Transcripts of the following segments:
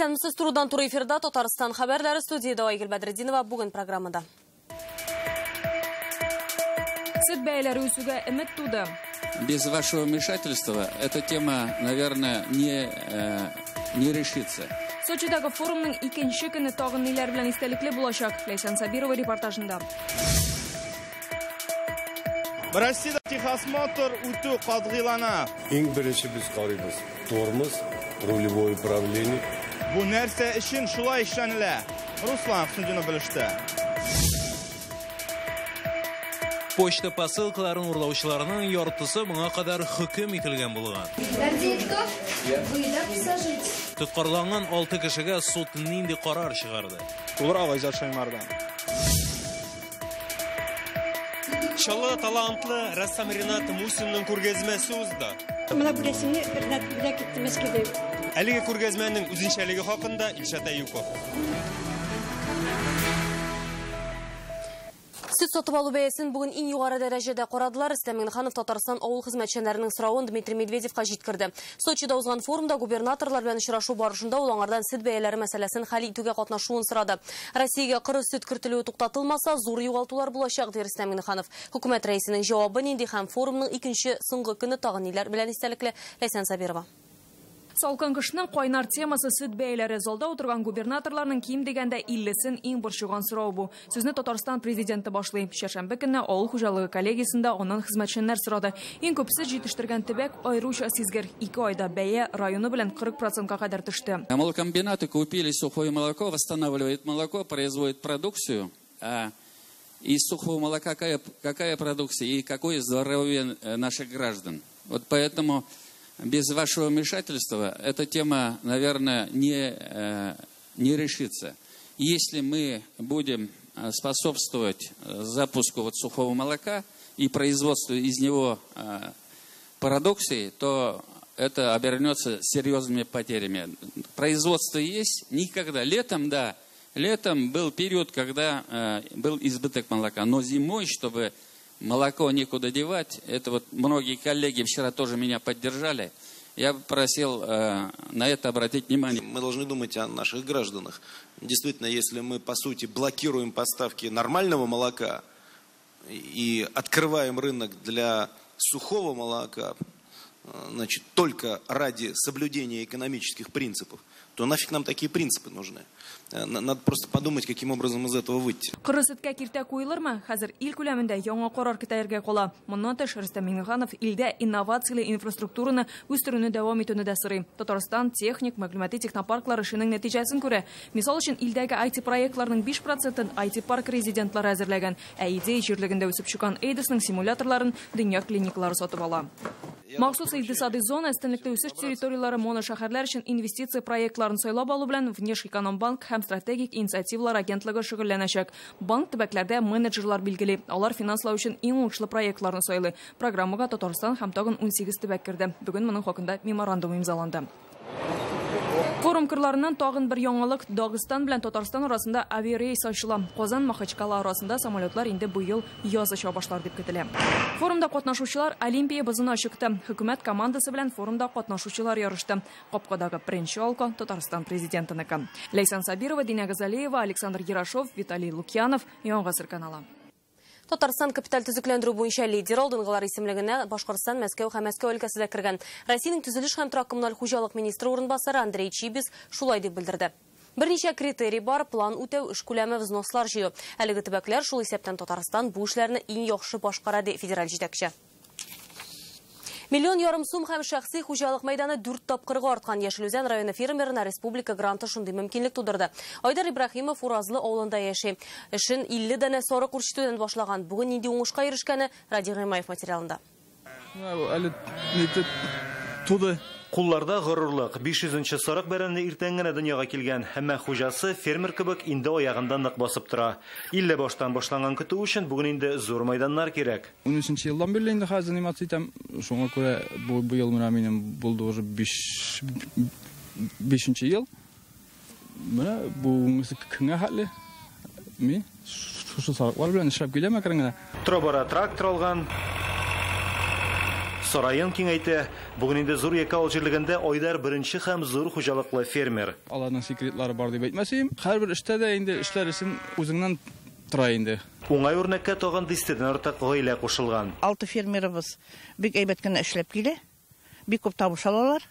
Исәнмесез турудан туры эфирда Татарстан хәбәрләре студияда Айгөл Бәдретдинова бүген программада. Сөт бәяләре үсүгә өмет туды. Без вашего вмешательства эта тема, наверное, не, э, не решится. Сочидагы форумның икенче көне тагын ниләр белән истәлекле булачак? Ләйсән Сабирова репортажында. Россияда техосмотр үтү катгыйлана. Иң беренче без карыйбыз. Тормоз, рулевое управление. Бу нәрсә өчен шулай эшләнелә? Руслан Хуснуллинов белеште. Почта посылкаларын урлаучыларның яртысы моңа кадәр хөкем ителгән булган. Гордейтко, выдап сажить. Тоткарланган 6 кешегә суд нинди карар чыгарды? Булыр Агайзат Шаймардан. Чаллы талантлы рәссам Ренат Мусинның күргәзмәсе узды. Мына бу рәсемне бер бер китте Мәскәүдә. Әлеге күргәзмәнең үзенчәлеге хакында Илшат Әюпов. Сөт сатып алу бәясен бүген иң югары дәрәҗәдә карадылар. Рөстәм Миңнеханов Татарстан авыл хезмәтчәннәренең соравын Дмитрий Медведевка җиткерде. Сочида узган форумда губернаторлар белән очрашу барышында ул аңардан сөт бәяләре мәсьәләсен хәл кырыс сөт кертелүе туктатылмаса, зур югалтулар булачак, ди Рөстәм Миңнеханов. Хөкүмәт рәисенең җавабы нинди һәм форумның тагын ниләр белән истәлекле Сабирова. Салкын кышның кайнар темасы сөт бәяләре залда утырган губернаторларның ким дигәндә 50-сен иң борчыган сорау бу. Сүзне Татарстан президенты башлый. Шәршәмбе көнне авыл хуҗалыгы коллегиясендә аннан хезмәтчәннәр сорады. Иң күпсе җитештергән төбәк айруча сизгер 2 айда бәя районы белән 40%ка кадәр төште. Молокомбинаты купили сухое молоко, восстанавливает молоко, производит продукцию. А из сухого молока какая, какая продукция и какое здоровье э, наших граждан? Вот поэтому без вашего вмешательства эта тема, наверное, не, э, не решится. Если мы будем э, способствовать э, запуску вот сухого молока и производству из него продукции, то это обернется серьезными потерями. Производство есть никогда. Летом, да, летом был период, когда был избыток молока, но зимой, чтобы молоко некуда девать. Это вот многие коллеги вчера тоже меня поддержали. Я просил э, на это обратить внимание. Мы должны думать о наших гражданах. Действительно, если мы, по сути, блокируем поставки нормального молока и открываем рынок для сухого молока, э, значит, только ради соблюдения экономических принципов, то нафиг нам такие принципы нужны? Э, надо просто подумать, каким образом из этого выйти. Кырыс эткә киртә куелырмы? Хәзер ил күләмендә яңа карар көтәргә кала. Моннан тыш Рөстәм Миңнеханов илдә инновацияле инфраструктураны үстерүне дәвам итүне дә сорый. Татарстан техник мәгълүмати технопарклары эшенең нәтиҗәсен күрә. Мисал өчен илдәге IT проектларның 5%-ын IT парк резидентлары әзерләгән, ә идея җирлегендә үсеп чыккан Эйдосның симуляторларын дөнья клиникалары сатып ала. Махсус икътисади зона өстенлекле үсеш территориялары моно шәһәрләр өчен инвестиция проектларын сайлап алу белән Внешэкономбанк һәм стратегик инициативалар агентлыгы шөгыльләнәчәк. Банк төбәкләрдә менеджерлар билгели. Алар финанслау өчен иң уңышлы проектларны сайлый. Программага Татарстан һәм тагын 18 төбәк керде. Бүген моның хакында меморандум имзаланды. Форум кырларынан тагын бер яңалык Дагыстан белән Татарстан арасында авиарейс ачыла. Казан Махачкала арасында самолетлар бу ел яз башлар дип көтелә. Форумда катнашучылар Олимпия бызына чыкты. Хөкүмәт командасы белән форумда катнашучылар ярышты. Капкадагы беренче алка Татарстан президентыныкы. Лейсан Сабирова, Динә Газалиева, Александр Ярашов, Виталий Лукьянов, Яңа каналы. Татарстан капиталь төзекләндерү буенча лидер алдынгылар исемлегенә Башкортстан, Мәскәү һәм Мәскәү өлкәсе дә кергән. Россиянең төзелеш һәм торак коммуналь хуҗалык министры орынбасары Андрей Чибис шулай дип белдерде. Берничә критерий бар, план үтәү, эш күләме, взнослар җыю. Әлеге төбәкләр шул исәптән Татарстан бу иң яхшы федераль җитәкче. Миллион ярым сум һәм шәхси хуҗалык мәйданы дүрт тапкырга арткан Яшелүзән районы фермерына республика гранты шундый мөмкинлек тудырды. Айдар Ибраһимов Уразлы авылында яши. Эшен 50 дәнә сарык үрчетүдән башлаган. Бүген нинди уңышка ирешкәне Ради Гыймаев материалында. Әле туды Кулларда горурлык 500нче сарык бәрәне иртән генә дөньяга килгән. Хуҗасы фермер кебек инде аягында нык басып тора. Илле баштан башланган көтү өчен бүген инде зур мәйданнар кирәк. 13 елдан бирле инде хәзер заниматься итәм. Шуңа күрә бу быел менә минем булды уже 5 5нче ел. Менә бу уңысы кемгә хәтле? Мин шушы сарыклар белән эшләп киләм әкрен генә. Тора бара трактор алган, сарайын киңәйтә. Бүген инде зур яка җирлегендә Айдар беренче һәм зур хуҗалыклы фермер. Аларның секретлары бар дип әйтмәсем, һәрбер эштә дә инде эшләр өчен үзеңнән тора инде. Уңай үрнәккә тагын дистәдән артык гаилә кушылган. Алты фермерыбыз бик әйбәт кенә эшләп килә. Бик күп табыш алалар.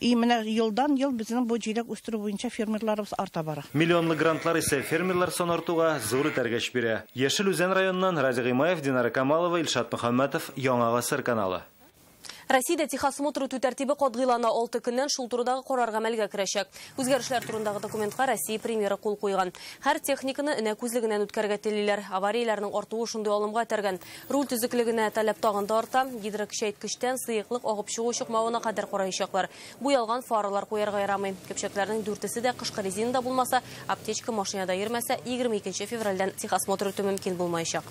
И менә елдан ел безнең бу җиләк үстерү буенча фермерларыбыз арта бара. Миллионлы грантлар исә фермерлар сан артуга зур этәргәч бирә. Яшел Үзән районыннан Рази Гыймаев, Динара Камалова, Илшат Мөхәммәтов, Яңа гасыр каналы. Россиядә техосмотр үтү тәртибе кодгыйлана 6 көннән шул турыдагы карарга мәлгә керәчәк. Үзгәрешләр турындагы документка Россия премьеры кул куйган. Һәр техниканы энә күзлегеннән үткәргә телиләр. Аварияләрнең артуы шундый алымга тәргән. Руль төзеклегенә таләп тагын да арта. Гидрокөчәйткечтән сыйыклык агып чыгу чыкмавына кадәр караячаклар. Бу ялган фаралар куярга ярамый. Көпчәкләрнең дүртесе дә кышкы резинада булмаса, аптечка машинада йөрмәсә, 22 февральдән техосмотр үтү мөмкин булмаячак.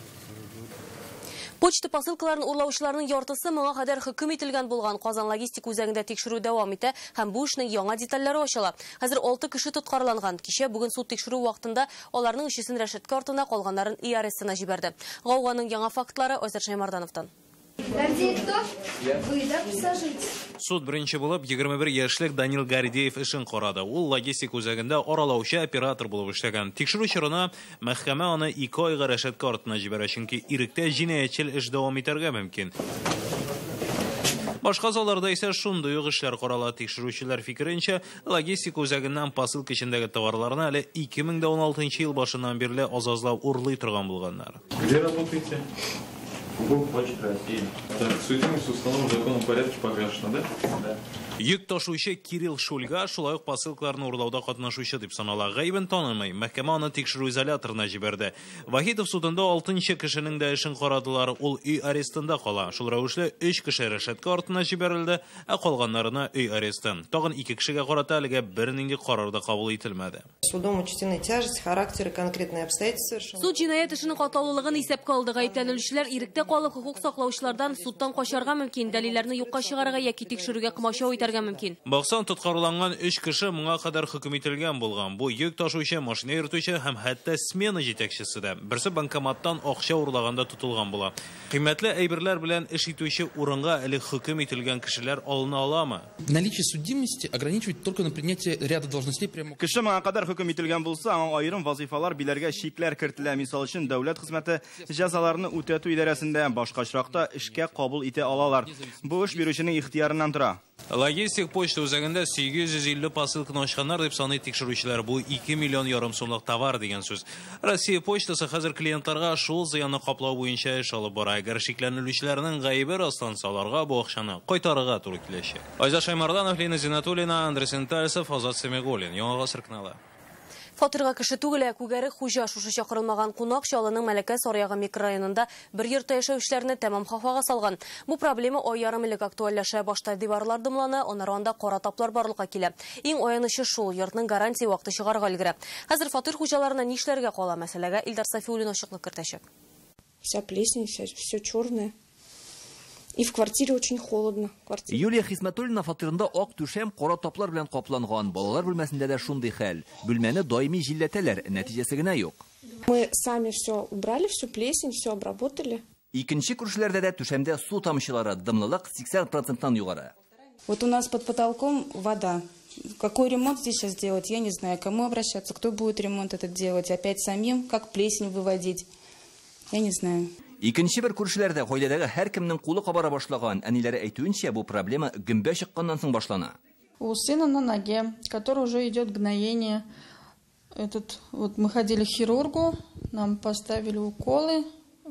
Почта посылкаларын урлаучыларның яртысы моңа кадәр хөкем ителгән булган Казан логистик үзәгендә тикшерү дәвам итә һәм бу эшнең яңа детальләре ачыла. Хәзер 6 кеше тоткарланган. Кичә бүген суд тикшерү вакытында аларның өчесен рәшәткә артына калганнарын ИРС-на җибәрде. Гауганың яңа фактлары Айзат Шаймардановтан. Гордей кто? Вы, да, пассажирцы? Суд беренче булып 21 яшьлек Данил Гардеев эшен карады. Ул логистик үзәгендә аралаучы оператор булып эшләгән. Тикшерү чорына мәхкәмә аны 2 айга рәшәткә артына җибәрә, чөнки иректә җинаятьчел эш дәвам итәргә мөмкин. Башка залларда исә шундый ук эшләр карала. Тикшерүчеләр фикеренчә, логистик үзәгеннән посылка эчендәге товарларны әле 2016 ел башыннан бирле азазлап урлый торган булганнар. Где работаете? Google Почта России. Так, суетимость в установленном законном порядке погашена, да? Да. Йөк ташучы Кирилл Шульга шулай ук посылкаларны урлауда катнашучы дип санала. Гаибен танымый, мәхкәмә аны тикшерү изоляторына җибәрде. Вахитов судында 6 кешенең дә эшен карадылар. Ул өй арестында кала. Шул рәвешле 3 кеше рәшәткә артына җибәрелде, ә калганнарына өй аресты. Тагын 2 кешегә карата әлегә бернинди карар да кабул ителмәде. Судом учтены тяжесть, характер и конкретные обстоятельства. Суд җинаять эшенең катлаулылыгын исәпкә алды. Гаепләнүчеләр иректә калып хукук саклаучылардан судтан качарга мөмкин, дәлилләрне юкка чыгарырга яки тикшерүгә комачау итәргә мөмкин. Баксан тоткарланган 3 кеше моңа кадәр хөкем ителгән булган. Бу йөк ташучы, машина йөртүче һәм хәтта смена җитәкчесе дә. Берсе банкоматтан акча урлаганда тотылган була. Кыйммәтле әйберләр белән эш итүче урынга әле хөкем ителгән кешеләр алына аламы? Наличие судимости ограничивает только на принятие ряда должностей прямо. Кеше моңа кадәр хөкем ителгән булса, аңа аерым вазифалар биләргә шикләр кертелә. Мисал өчен, дәүләт хезмәте җәзаларны үтәтү идарәсендә башка очракта эшкә кабул итә алалар. Бу эш бирүченең ихтыярыннан тора. Логистик почта үзәгендә 850 посылканы ачканнар дип саный тикшерүчеләр. Бу 2 миллион ярым сумлык товар дигән сүз. Россия почтасы хәзер клиентларга шул зыянны каплау буенча эш алып бара. Әгәр шикләнелүчеләрнең гаебе раслансаларга бу акчаны кайтарырга туры киләчәк. Айза Шаймарданов, Лена Зинатуллина, Андрей Сентальцев, Азат Семиголин. Яңа гасыр каналы. Фатирга кеше түгел, ә күгәре хуҗа шушы чакырылмаган кунак Чаллының Мәләкә Сарыягы микрорайонында бер йортта яшәүчеләрне тәмам хафага салган. Бу проблема ай ярым элек актуальләшә башта диварлар дымлана, аннары анда кара таплар барлыкка килә. Иң аянычы шул, йортның гарантия вакыты чыгарга өлгерә. Хәзер фатир хуҗаларына нишләргә кала мәсьәләгә Илдар Сафиуллин ачыклык кертәчәк. И в квартире очень холодно. Квартира. Юлия Хисмәтуллина фатирында ак түшәм, кара таплар белән капланган. Балалар бүлмәсендә дә шундый хәл. Бүлмәне даими җилләтәләр, нәтиҗәсе генә юк. Мы сами все убрали, всю плесень, все обработали. Икенче күршеләрдә дә түшәмдә су тамчылары, дымлылык 80%тан югары. Вот у нас под потолком вода. Какой ремонт здесь сейчас делать, я не знаю. Кому обращаться, кто будет ремонт этот делать. Опять самим, как плесень выводить. Я не знаю. Икенче бер күршеләрдә гаиләдәге һәр кемнең кулы кабара башлаган. Әниләре әйтүенчә, бу проблема гөмбә чыкканнан соң башлана. У сына на ноге, который уже идет гноение. Этот, вот мы ходили к хирургу, нам поставили уколы,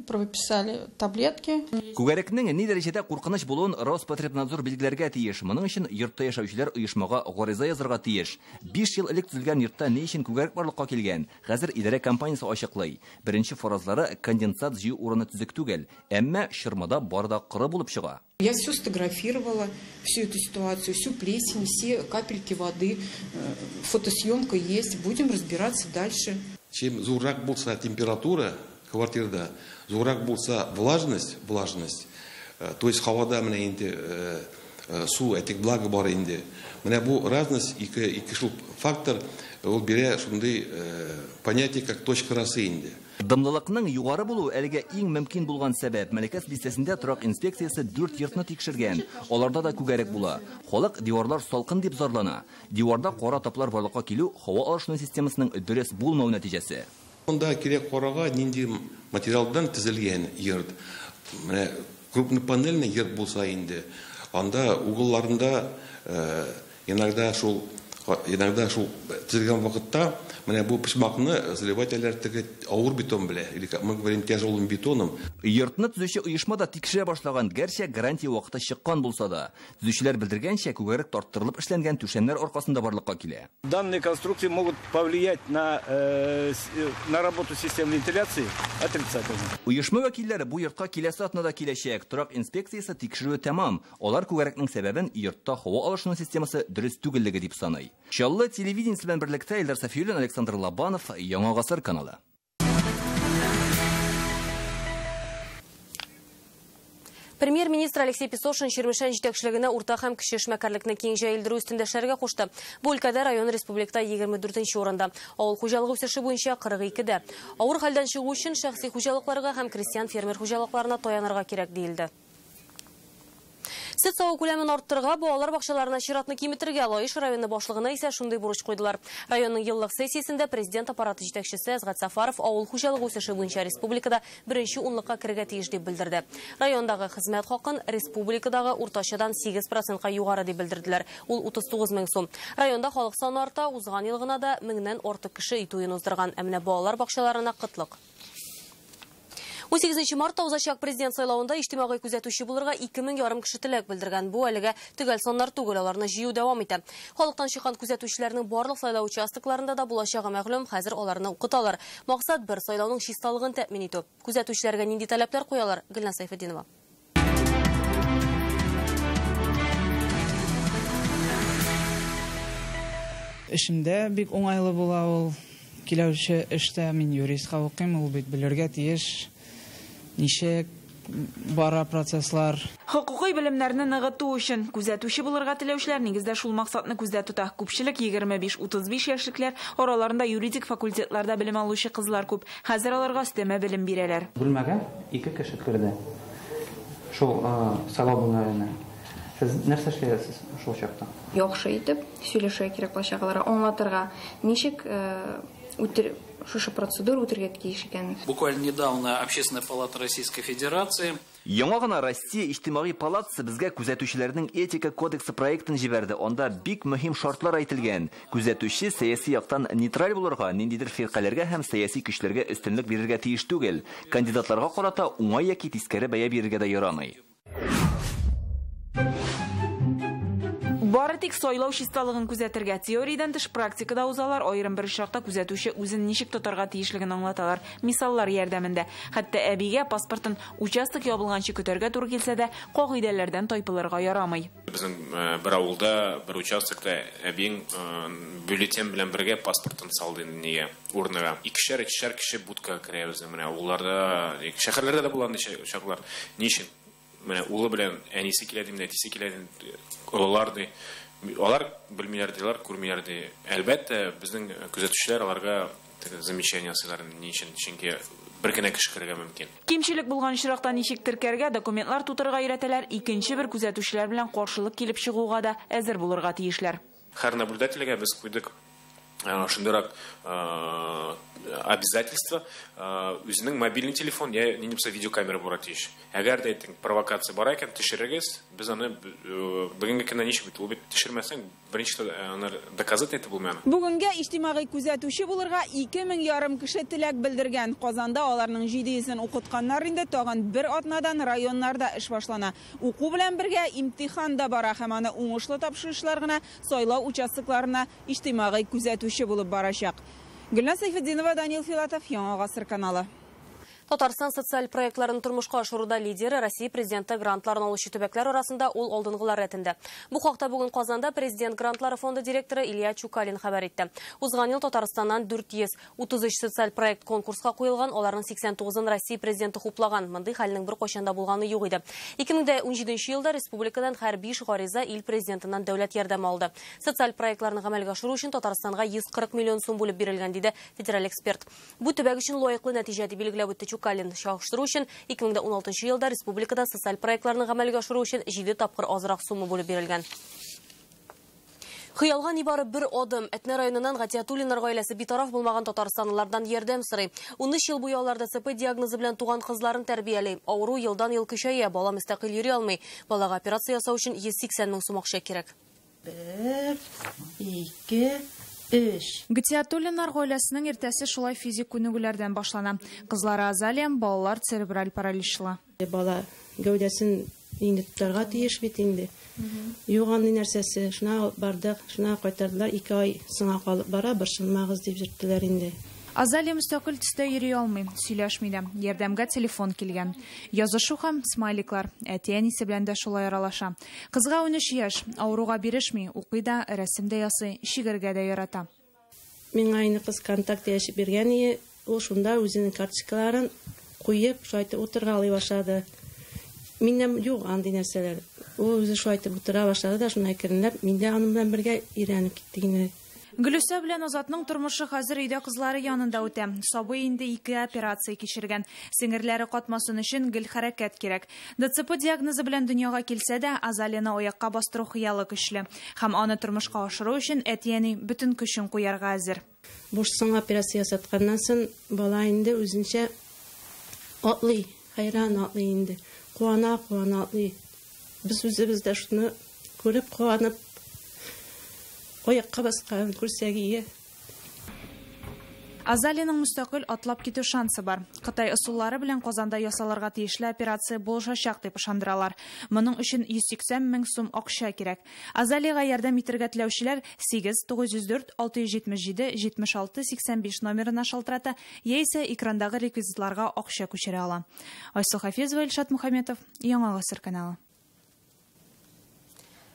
прописали таблетки. Күгәрәкнең ни дәрәҗәдә куркыныч булуын Роспотребнадзор билгеләргә тиеш. Моның өчен йортта яшәүчеләр оешмага гариза язарга тиеш. 5 ел элек төзелгән йортта ни өчен күгәрәк барлыкка килгән? Хәзер идарә компаниясе ачыклый. Беренче фаразлары конденсат җыю урыны төзек түгел, әмма шырмада бар да кыры булып чыга. Я все сфотографировала, всю эту ситуацию, всю плесень, все капельки воды, э, фотосъемка есть. Будем разбираться дальше. Чем зурак булса температура квартирада, зурак булса влажность, влажность, э, то есть һавада менә инде э, э, су әйтик благо бар инде. Менә бу разность ике шул фактор ул бирә шундый э, понятие как точка росы инде. Дымлылыкның югары булу әлегә иң мөмкин булган сәбәп. Мәликәс листәсендә торак инспекциясы 4 йортны тикшергән. Аларда да күгәрәк була. Халык диварлар салкын дип зарлана. Диварда кара таплар барлыкка килү һава алышыну системасының дөрес булмау нәтиҗәсе. Онда кирәк карага нинди материалдан төзелгән йорт. Менә крупнопанельный йорт булса инде, анда угылларында э, иногда шул иногда шул төзелгән вакытта менә бу почмакны заливательләр теге авыр бетон белә, или мы говорим тяжелым бетоном. Йортны төзүче оешма да тикшерә башлаган, гәрчә гарантия вакыты чыккан булса да. Төзүчеләр белдергәнчә, күгәрәк тарттырылып эшләнгән түшәмнәр аркасында барлыкка килә. Данные конструкции могут повлиять на, э, э, на работу систем вентиляции отрицательно. Оешма вәкилләре бу йортка киләсе атнада киләчәк. Торак инспекциясе тикшерүе тәмам. Алар күгәрәкнең сәбәбен йортта һава алышыну системасы дөрес түгеллеге дип саный. Чаллы телевидениесе белән берлектә Илдар Сафиуллин, Александр Лабанов, Яңа гасыр каналы. Премьер-министр Алексей Песошин Шермешән җитәкчелегенә урта һәм кече эшмәкәрлекне киң җәелдерү өстендә эшләргә кушты. Бу өлкәдә район республикада 24 урында, авыл хуҗалыгы үсеше буенча 42-дә. Авыр хәлдән чыгу өчен шәхси хуҗалыкларга һәм крестьян фермер хуҗалыкларына таянырга кирәк диелде. Сөт саву күләмен арттырырга балалар бакчаларына чиратны киметергә Лаиш районы башлыгына исә шундый бурыч куйдылар. Районның еллык сессиясендә президент аппараты җитәкчесе Әзгат Сафаров авыл хуҗалыгы үсеше буенча республикада беренче унлыкка керергә тиеш дип белдерде. Райондагы хезмәт хакын республикадагы уртачадан 8%ка югары дип белдерделәр. Ул 39 мең сум. Районда халык саны арта, узган ел гына да меңнән артык кеше итуен уздырган. Ә менә балалар бакчаларына кытлык. 18 мартта узачак президент сайлауында иҗтимагый күзәтүче булырга 2000 ярым кеше теләк белдергән. Бу әлегә төгәл саннар түгел, аларны җыю дәвам итә. Халыктан чыккан күзәтүчеләрнең барлык сайлау участокларында да булачагы мәгълүм, хәзер аларны укыталар. Максат бер сайлауның чисталыгын тәэмин итү. Күзәтүчеләргә нинди таләпләр куялар? Гөлназ Сайфетдинова. Эшемдә бик уңайлы була ул. Киләүче эштә мин юристка укыйм, ул бит белергә тиеш. Ничек бара процесслар. Хокукый белемнәрне ныгыту өчен күзәтүче булырга теләүчеләр нигездә шул максатны күздә тота. Күпчелек 25-35 яшьлекләр, араларында юридик факультетларда белем алучы кызлар күп. Хәзер аларга өстәмә белем бирәләр. Бүлмәгә ике кеше керде. Шул а, сайлау бүлмәгенә. Сез нәрсә эшләясез шул чакта? яхшы итеп сөйләшергә кирәк булачаклар, аңлатырга, ничек үтер шушы процедура үтергә тиеш икәнен. Буквально недавно Общественная палата Российской Федерации Яңа гына Россия иҗтимагый палатасы безгә күзәтүчеләрнең этика кодексы проектын җибәрде. Анда бик мөһим шартлар әйтелгән. Күзәтүче сәяси яктан нейтраль булырга, ниндидер фиркаләргә һәм сәяси көчләргә өстенлек бирергә тиеш түгел. Кандидатларга карата уңай яки тискәре бәя бирергә дә ярамый. Бары тик сайлау чисталыгын күзәтергә теориядән тыш практикада узалар, аерым бер очракта күзәтүче үзен ничек тотарга тиешлеген аңлаталар. Мисаллар ярдәмендә. Хәтта әбигә паспортын участок ябылганчы көтәргә туры килсә дә, кагыйдәләрдән тайпылырга ярамый. Безнең э, бер авылда, бер участокта әбиң э, бюллетень белән бергә паспортын салды нигә урынга. Икешәр, икешәр кеше будка керәбез менә уларда, шәһәрләрдә дә булган чаклар. Ничек? Менә улы белән әнисе килә димдә, әтисе килә ди, ди. Алар белмиләр диләр, күрмиләр ди. Әлбәттә, безнең күзәтүчеләр аларга теге замечание ясыйлар ничек, чөнки бер генә кеше керергә мөмкин. Кимчелек булган очракта ничек теркәргә, документлар тутырга өйрәтәләр, икенче бер күзәтүчеләр белән каршылык килеп чыгуга да әзер булырга тиешләр. Һәр наблюдательгә без куйдык э, шундыйрак э, обязательство э, үзенең мобильный телефон я не булса видеокамера булырга тиеш. Әгәр дә әйтең провокация бар икән, төшерегез, без аны э, бүгенге көндә ничек бит, ул бит төшермәсәң, беренче аны доказать итеп булмый аны. Бүгенгә иҗтимагый күзәтүче булырга 2000 ярым кеше теләк белдергән. Казанда аларның 700-ен укытканнар инде тагын бер атнадан районнарда эш башлана. Уку белән бергә имтихан да бара һәм аны уңышлы тапшырышлар гына сайлау участокларына иҗтимагый күзәтүче булып барачак. Гөлназ Сайфетдинова, Данил Филатов, Яңа гасыр каналы. Татарстан социаль проектларын тұрмышқа ашыруда лидері Россия президенті грантларын алушы төбәкләр арасында ул алдынгылар рәтендә. Бу хакта бүгін Казанда президент грантлары фонды директоры Илья Чукалин хәбәр итте. Узган ел Татарстаннан 433 социаль проект конкурска куелган, аларның 89-ын Россия президенты хуплаган. Мондый хәлнең бер кайчанда булганы юк иде. 2017 елда республикадан һәр 5 гариза ил президентыннан дәүләт ярдәме алды. Социаль проектларны гамәлгә ашыру өчен Татарстанга 140 миллион сум бүлеп бирелгән диде федераль эксперт. Бу төбәк өчен лаеклы нәтиҗә дип билгеләп үтте Чукалин чагыштыру өчен 2016 елда республикада социаль проектларны гамәлгә ашыру өчен 7 тапкыр азрак сума бүлеп бирелгән. Хыялга нибары бер адым Әтнә районыннан Гатиятуллиннар гаиләсе битараф булмаган татарстанлылардан ярдәм сорый. 13 ел буе аларда ЦП диагнозы белән туган кызларын тәрбияли. Авыру елдан ел көчәя, бала мөстәкыйль йөри алмый. Балага операция ясау өчен 180 мең сум акча кирәк. 1 2 3 Гатиатуллинар гаиләсенең иртәсе шулай физик күнегүләрдән башлана. Кызлары Азалия, балалар церебраль параличлы. бала гәүдәсен инде тотарга тиеш бит инде андый нәрсәсе шуна бардык шуна кайтардылар ике ай соңга калып бара борчылмагыз дип җөрттеләр инде Азалия мөстәкыйль төстә йөри алмый, сөйләшми дә. Ярдәмгә телефон килгән. Язышу һәм смайликлар. Әти-әнисе белән дә шулай аралаша. Кызга 13 яшь, авыруга бирешми, укый да, рәсем дә ясый, шигырьгә дә ярата. миңа инде кыз контакт яшеп биргән ие ул шунда үзенең карточкаларын куеп шайтып утыргалый башлады миндә юк андый нәрсәләр ул үзе шайтып утыра башлады да шуны әкренләп мин дә аның белән бергә өйрәнеп киттек инде Гөлүсә белән Азатның тормышы хәзер өйдә кызлары янында үтә. Сабый инде ике операция кичергән. Сеңерләре катмасын өчен гел хәрәкәт кирәк. ДЦП диагнозы белән дөньяга килсә дә, Азалияны аякка бастыру хыялы көчле. Һәм аны тормышка ашыру өчен әтияне бөтен көчен куярга әзер. буш соң операция ясатканнан соң бала инде үзенчә атлый хайран атлый инде куана куана атлый без үзебез дә шуны күреп куанып аякка баскан күрсәк ие Азалияның мөстәкыйль атлап китү шансы бар. Кытай ысуллары белән Казанда ясаларга тиешле операция булышачак дип ышандыралар. Моның өчен 180 мең сум акча кирәк. Азалияга ярдәм итәргә теләүчеләр 8 904 677 76 85 номерына шалтырата яисә экрандагы реквизитларга акча күчерә ала. Айсу Хафизова, Илшат Мухаметов, Яңа гасыр каналы.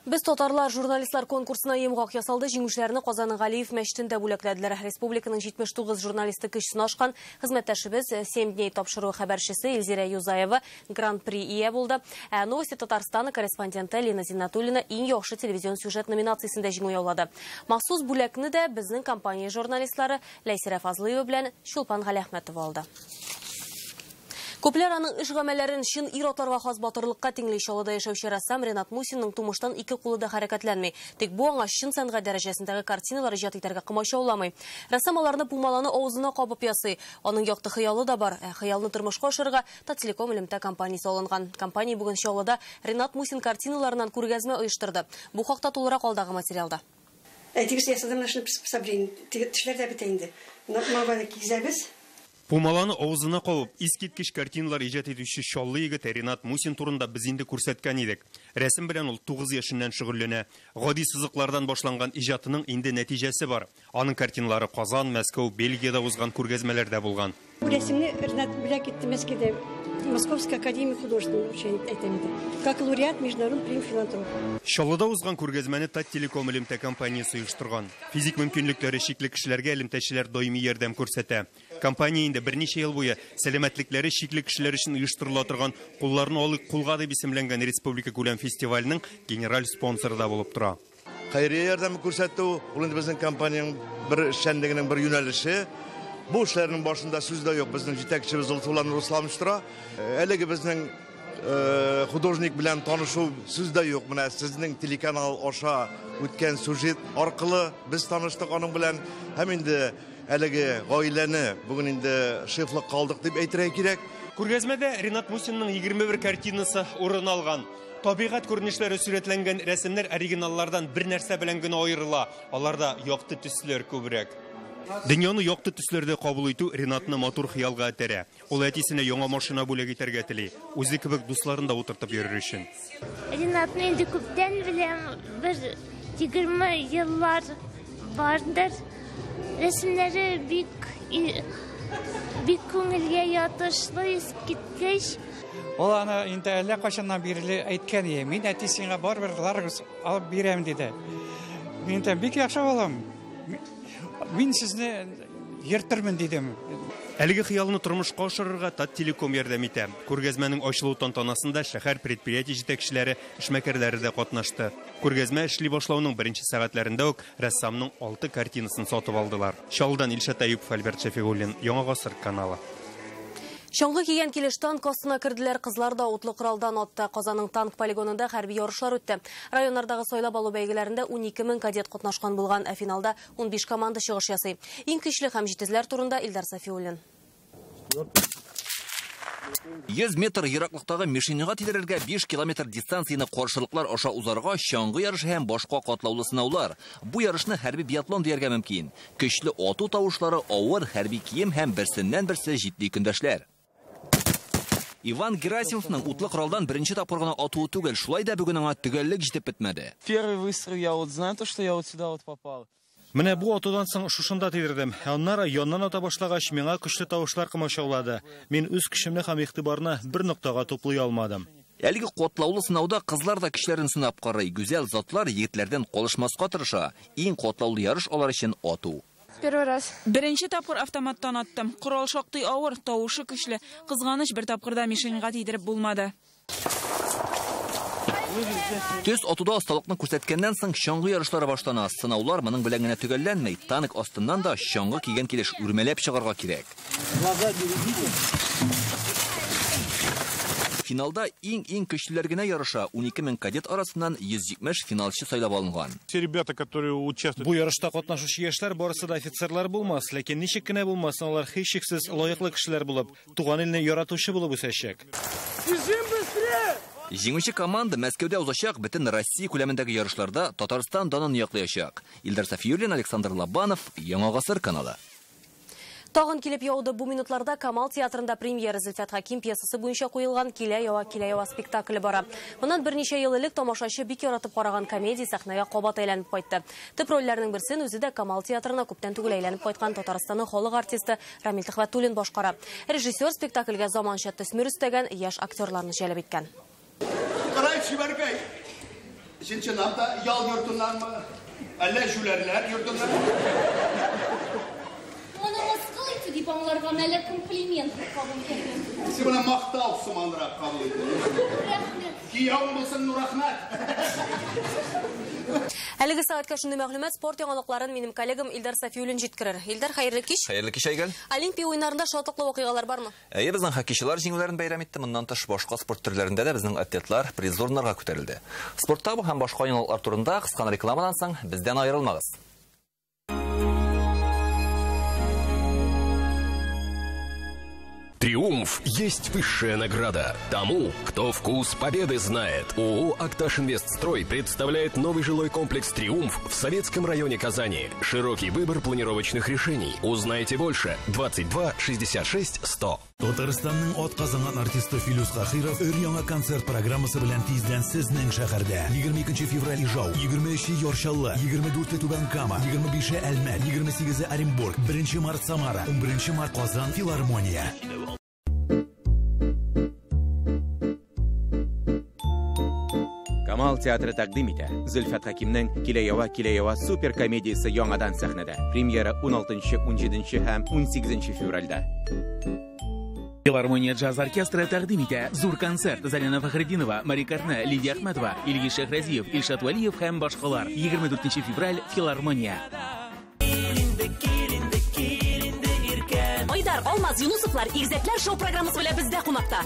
Без татарлар журналистлар конкурсына емғақ ясалды. Жеңүшләрне Казан Галиев мәчетендә бүләкләделәр. Республиканың 79 журналисты көч сынашкан. Хезмәттәшебез 7 дней тапшыру хәбәрчесе Эльзира Юзаева гран-при ия булды. Ә Новости Татарстаны корреспонденты Лина Зиннатуллина иң яхшы телевизион сюжет номинациясендә җиңү яулады. Махсус бүләкне дә безнең компания журналистлары Ләйсәрә Фазлыева белән Шулпан Галәхмәтова алды. Күпләр аның эш гамәлләрен шин ир-атларга хас батырлыкка тиңли чалыда яшәүче Ренат Мусинның тумыштан ике кулы да. Тик бу аңа шин сәнгать дәрәҗәсендәге картиналар иҗат итәргә комачауламый. Рәссам аларны пумаланы авызына кабып. Аның якты хыялы да бар. Ә хыялны тормышка ашырга Тателеком элемтә компаниясе. Компания бүген Чаллыда Ренат Мусин кизәбез. Пумаланы авызына кабып, искиткеч картиналар иҗат итүче чаллы егет Ренат Мусин турында без инде күрсәткән идек. Рәсем белән ул 9 яшеннән шөгыльләнә. Гади сызыклардан башланган иҗатының инде нәтиҗәсе бар. Аның картиналары Казан, Мәскәү, Бельгиядә узган күргәзмәләрдә булган. Бу рәсемне Ренат бүләк итте Мәскәүдә. Московская академия художественного учения әйтәмде. Как лауреат международный премия филантроп. Чаллыда узган күргәзмәне Таттелеком элемтә компаниясе оештырган. Физик мөмкинлекләре чикле кешеләргә элемтәчеләр даими ярдәм күрсәтә. Компания инде берничә ел буе сәламәтлекләре чикле кешеләр өчен оештырыла торган кулларны алык кулга дип исемләнгән республика күләм фестиваленең генераль спонсоры да булып тора. Хәйрия ярдәме күрсәтү ул инде безнең компаниянең бер эшчәнлегенең бер юнәлеше. Бу эшләрнең башында сүз дә юк. Безнең җитәкчебез Ултулан Русланович тора. Әлеге безнең художник белән танышу сүз дә юк. Менә сезнең телеканал аша үткән сюжет аркылы без таныштык аның белән. Һәм инде әлеге гаиләне бүген инде шефлык калдык дип әйтергә кирәк. Күргәзмәдә Ренат Мусинның 21 картинасы урын алган. Табигать күренешләре сурәтләнгән рәсемнәр оригиналлардан бер нәрсә белән генә аерыла. Аларда якты төсләр күбрәк. Дөньяны якты төсләрдә кабул итү Ренатны матур хыялга этәрә. Ул әтисенә яңа машина бүләк итәргә тели. Үзе кебек дусларын да утыртып йөрер өчен. Ренатны инде күптән беләм, бер 20 еллар бардыр. Рәсемнәре бик бик күңелгә ятышлы искиткеч Ул аны инде әллә качаннан бирле әйткән иде. Мин әти сиңа барыбер Ларгус алып бирәм диде. Мин дә бик яхшы булам. Мин сезне йөртермен дидем. Әлеге хыялны тормышка ашырырга Таттелеком ярдәм итә. Күргәзмәнең ачылу тантанасында шәһәр предприятие җитәкчеләре, эшмәкәрләре дә катнашты. Күргәзмә эшли башлауның беренче сәгатьләрендә үк рәссамның 6 картинасын сатып алдылар. Чалдан Илшат Аюпов, Альберт Шәфигуллин, Яңа гасыр каналы. Шаңғы киген килеш танк астына кірділер қызлар да отлы құралдан отты. Қазаның танк полигонында хәрби ярышлар өтті. Районлардағы сойлап алу бәйгеләрендә 12 мең кадет қатнашқан болған ә финалда 15 команда шығыш ясый. Иң көчле һәм җитезләр турында Илдар Сафиуллин. 100 метр ераклыктагы мишенега тидерергә 5 километр дистанцияны каршылыклар аша узарга чаңгы ярышы һәм башка катлаулы сынаулар. Бу ярышны хәрби биатлон дияргә мөмкин. Көчле ату тавышлары, авыр хәрби кием һәм берсеннән-берсе җитди көндәшләр. Иван Герасимовның утлы коралдан беренче тапкыр гына атуы түгел, шулай да бүген аңа төгәллек җитеп бетмәде. Первый выстрел я вот знаю то, что я вот сюда вот попал. Менә бу атудан соң шушында тидердем. Аннары яннан ата башлагач миңа көчле тавышлар кымшаулады. Мин үз көчемне һәм игътибарны бер ноктага туплый алмадым. Әлеге катлаулы сынауда кызлар да кишләрен сынап карый. Гүзәл затлар егетләрдән калышмаска тырыша. Иң катлаулы ярыш алар өчен ату. Первый раз. Беренче тапкыр автоматтан аттым. Корал шактый авыр, тавышы көчле. Кызганыч бер тапкырда мишенга тидереп булмады. Төс атуда осталыкны күрсәткәннән соң чаңгы ярышлары башлана. Сынаулар моның белән генә төгәлләнмәй. Танк астыннан да чаңгы кигән килеш үрмәләп чыгарга кирәк. Финалда иң-иң көчлеләр генә ярыша 12 мең кадет арасыннан 170 финалчы сайлап алынган. Те ребята, которые участвуют. Бу ярышта катнашучы яшьләр барысы да офицерлар булмас, ләкин ничек кенә булмасын, алар һичшиксез лаеклы кешеләр булып, туган илне яратучы булып үсәчәк. Бежим быстрее! Җиңүче команда Мәскәүдә узачак бөтен Россия күләмендәге ярышларда Татарстан данын яклаячак. Илдар Сафиуллин, Александр Лабанов, Яңа гасыр каналы. Тағын келіп яуды бұл минутларда Камал театрында премьера Зілфят Хаким пьесасы бойынша қойылған Келе яуа, спектаклі бара. Мұнан бірнеше ел элек тамашашы бик яратып қараған комедия сахнаға қобат әйләніп қайтты. Тіп рөлләрінің бірсін өзі де Камал театрына көптен түгел әйләніп қайтқан Татарстанның халық артисті Рамил Тихватуллин башқара. Режиссер спектакльге заманша төсмір үстәгән яш актерларны жүләрләр йортунан? Аңларға мәлі комплимент қабыл керген. Сен мұны мақтау сыманырақ қабыл етті. Рахмет. Кияуың болсын Нұрахмет. Әлеге сағатқа шынды мәғлумат спорт яңалыкларын минем коллегам Илдар Сафиуллин җиткерер. Илдар, хәерле кич. Хәерле кич Айгөл. Олимпия уеннарында шатлыклы вакыйгалар бармы? Әйе, безнең хоккейчылар җиңүләрен бәйрәм итте. Моннан тыш башка спорт төрләрендә дә безнең атлетлар призорнарга күтәрелде. Спортта бу һәм башка яңалыклар турында кыскан рекламадан соң бездән аерылмагыз. Триумф есть высшая награда тому, кто вкус победы знает. ООО «Акташ Инвестстрой» представляет новый жилой комплекс «Триумф» в Советском районе Казани. Широкий выбор планировочных решений. Узнайте больше. 22 66 100. Татарстанның атказанган артисты Филус Кахиров өр-яңа концерт программасы белән тиздән сезнең шәһәрдә. 22 февраль Ижау, 23 Яршаллы, 24 Түбән Кама, 25 Әлмәт, 28 Оренбург, 1 март Самара, 11 март Казан филармония. Камал театры тәкъдим итә. Зөлфәт Хакимнең Киләява Киләява супер комедиясе яңадан сәхнәдә. Премьера 16-17 һәм 18 февральдә. Филармония джаз оркестры тәкъдим итә зур концерт Зарина Фахретдинова, Мари Карна, Лидия Ахматова, Ильгиз Шәхрәзиев, Илшат Валиев һәм башкалар. 24 февраль Филармония. Айдар Алмаз Юнусовлар игезәкләр шоу программасы белән бездә кунакта.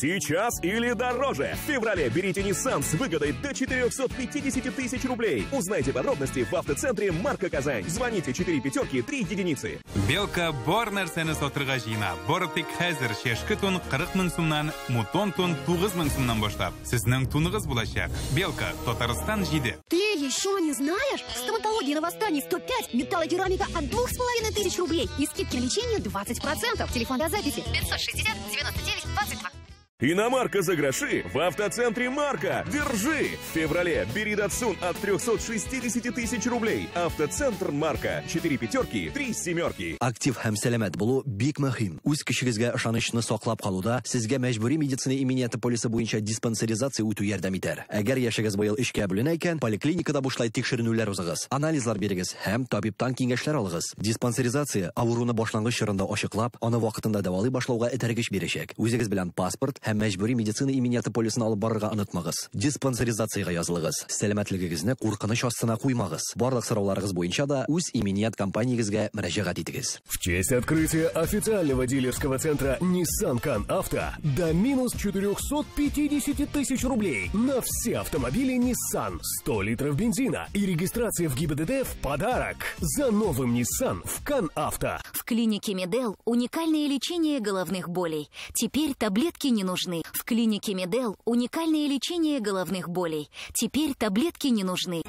Сейчас или дороже. В феврале берите Nissan с выгодой до 450 тысяч рублей. Узнайте подробности в автоцентре Марка Казань. Звоните 4 пятерки 3 единицы. Белка бор нәрсәне сатырга җыена. Бары тик хәзер чәшке тун 40 мең сумнан, мутон тун 9 мең сумнан башлап. Сезнең туныгыз булачак. Белка, Татарстан җиде. Ты еще не знаешь? Стоматология на восстании 105, металлокерамика от 2500 рублей и скидки на лечение 20%. Телефон до записи 560 99 22. Иномарка за гроши в автоцентре «Марка». Держи! В феврале бери Датсун от 360 тысяч рублей. Автоцентр «Марка». 4 пятерки, 3 семерки. Актив һәм сәламәт булу бик мөһим. Үз кешегезгә ышанычны саклап калуда сезгә мәҗбүри медицина иминияты полисы буенча диспансеризация үтү ярдәм итәр. Әгәр яшәгез быел эшкә бүленә икән, поликлиникада бушлай тикшеренүләр узыгыз, анализлар бирегез һәм табибтан киңәшләр алыгыз. Диспансеризация авыруны башлангыч чорында ачыклап, аны вакытында дәвалый башлауга этәргеч бирәчәк. Үзегез белән паспорт һәм мәҗбүри медицина иминияты полисын алып барырга онытмагыз. Диспансеризациягә язылыгыз. Сәламәтлегегезне куркыныч астына куймагыз. Барлык сорауларыгыз буенча да үз иминият компаниягезгә мөрәҗәгать итегез. В честь открытия официального дилерского центра Nissan Can Авто до минус 450 тысяч рублей на все автомобили Nissan 100 литров бензина и регистрация в ГИБДД в подарок за новым Nissan в Can Авто. В клинике Медел уникальное лечение головных болей. Теперь таблетки не нужны. В клинике Медел уникальное лечение головных болей. Теперь таблетки не нужны.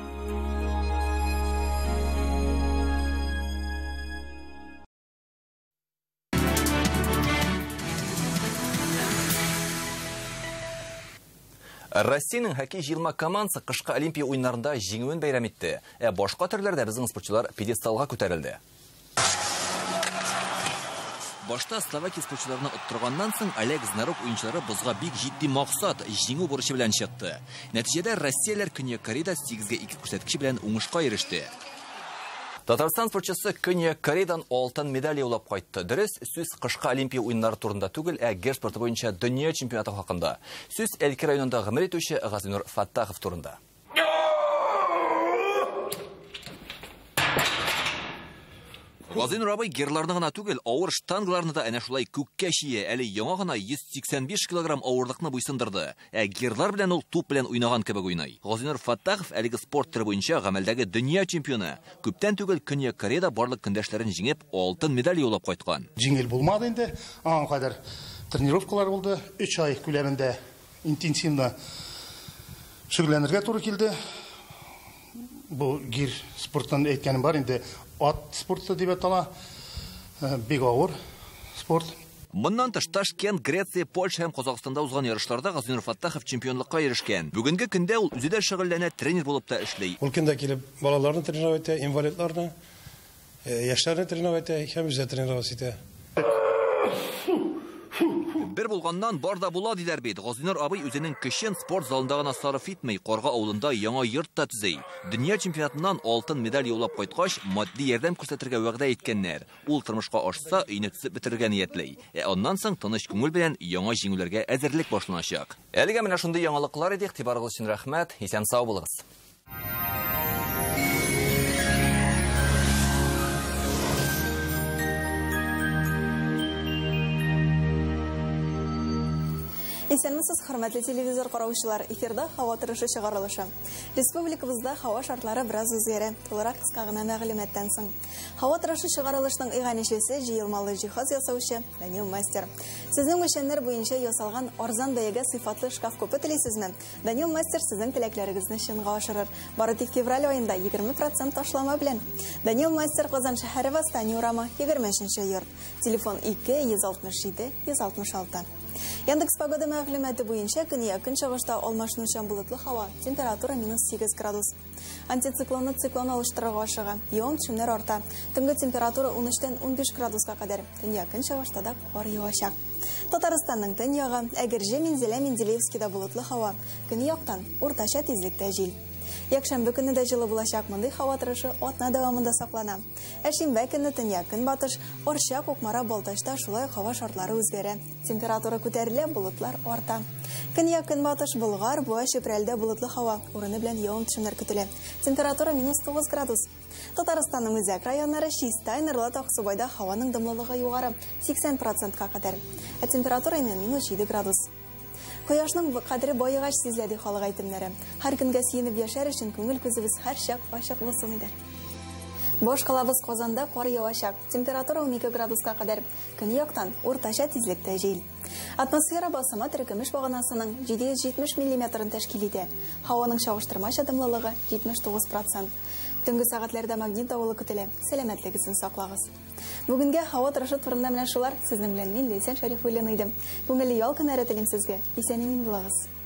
Россиянең хоккей җыелма командасы кышкы Олимпия уеннарында җиңүен бәйрәм итте. Ә башка төрләрдә безнең спортчылар пьедесталга. Башта Словакия спортчыларына оттырганнан соң Олег Знарук уенчылары бозга бик җитди максат җиңү бурычы белән чыкты. Нәтиҗәдә Россияләр Көньяк Кореяда 8-га 2 күрсәткече белән уңышка иреште. Татарстан спортчысы Көньяк Кореядан алтын медаль яулап кайтты. Дөрес, сүз кышкы Олимпия уеннары турында түгел, ә гер спорты буенча дөнья чемпионаты хакында. Сүз Әлки районында гомер итүче Газинур Фаттахов турында. Газинур абый герларны гына түгел, авыр штангаларны да әнә шулай күккә чие. Әле яңа гына 185 килограмм авырлыкны буйсындырды. Ә герлар белән ул туп белән уйнаган кебек уйный. Газинур Фаттахов әлеге спорт төре буенча гамәлдәге дөнья чемпионы. Күптән түгел Көньяк Кореяда барлык көндәшләрен җиңеп, алтын медаль яулап кайткан. жеңіл болмады енді аған қадар тренировкалар болды үш ай көлемінде интенсивно шүгіленерге тура келді бұл гир спорттан әйткенім бар енді ат спорты деп атала бик ауыр спорт Моннан тыш Ташкент, Греция, Польша һәм Казакстанда узган ярышларда Газинур Фаттахов чемпионлыкка ирешкән. Бүгенге көндә ул үзе дә шөгыльләнә, тренер булып та эшли. Ул көндә килеп балаларны тренировать итә, инвалидларны, яшьләрне тренировать итә, һәм үзе тренировать итә. Бер булганнан бар да була диләр бит. Газинур абый үзенең көчен спорт залында гына сарыф итмәй, Карга авылында яңа йорт та төзей. Дөнья чемпионатыннан алтын медаль яулап кайткач, матди ярдәм күрсәтергә вәгъдә иткәннәр. Ул тормышка ашса, өйне төзеп бетерергә ниятлый. Ә аннан соң тыныч күңел белән яңа җиңүләргә әзерлек башланачак. Әлегә менә шундый яңалыклар иде. Игътибарыгыз өчен рәхмәт. Исән сау булыгыз. Исәнмесез, хөрмәтле телевизор караучылар, эфирда һава торышы чыгарылышы. Республикабызда һава шартлары бераз үзгәрә. Тулырак кыска гына мәгълүматтан соң. Һава торышы чыгарылышының иганәчесе җыелмалы җиһаз ясаучы Данил Мастер. Сезнең мөшәннәр буенча ясалган арзан бәягә сыйфатлы шкаф күпе телисезме? Данил Мастер сезнең теләкләрегезне чынга ашырыр. Бары тик февраль аенда 20% ташлама белән. Данил Мастер Казан шәһәре Восстание урамы 23 йорт. Телефон 2 167 166. Яндекс погода мәгълүматы буенча көн якын чыгышта алмашынучан булытлы һава, температура минус 8 градус. Антициклонны циклон алыштырырга ашыга, явым төшемнәр арта. Төнге температура 13-тән 15 градуска кадәр. Төн якын чыгышта да кар явачак. Татарстанның ягы, Әгерҗе Минзелә Менделеевскида булытлы һава, көн яктан уртача тизлектә җил. Якшәмбе көнне дә җылы булачак мондый һава торышы атна дәвамында саклана. Ә шимбә көнне төньяк көнбатыш, Орча, Кукмара, Балтачта шулай һава шартлары үзгәрә. Температура күтәрелә, булытлар арта. Көньяк көнбатыш Болгар, Буа, Чүпрәлдә булытлы һава, урыны белән явым төшемнәр көтелә. Температура минус 9 градус. Татарстанның үзәк районнары Чистай, Нырлы, Аксубайда һаваның дымлылыгы югары 80%-ка кадәр. Ә температура минус 7 градус. Кояшның кадере байыгач сизләде халык әйтемнәре. Һәр көнгә сөенеп яшәр өчен күңел күзебез һәр чак ачык булсын иде. Бош калабыз Казанда кар явачак. Температура 12 градуска кадәр. Көн яктан уртача тизлектә җил. Атмосфера басымы теркемеш баганасының 770 мм тәшкил итә. Һаваның дымлылыгы 79%. Төнге сәгатьләрдә магнит давылы көтелә. Сәламәтлегезне саклагыз. Бүгінге хауа тұрышы шулар сезнең белән мин Лейсән Шәрифуллина идем. Күңелле ял көннәре телим сезгә. Исән-имин булыгыз.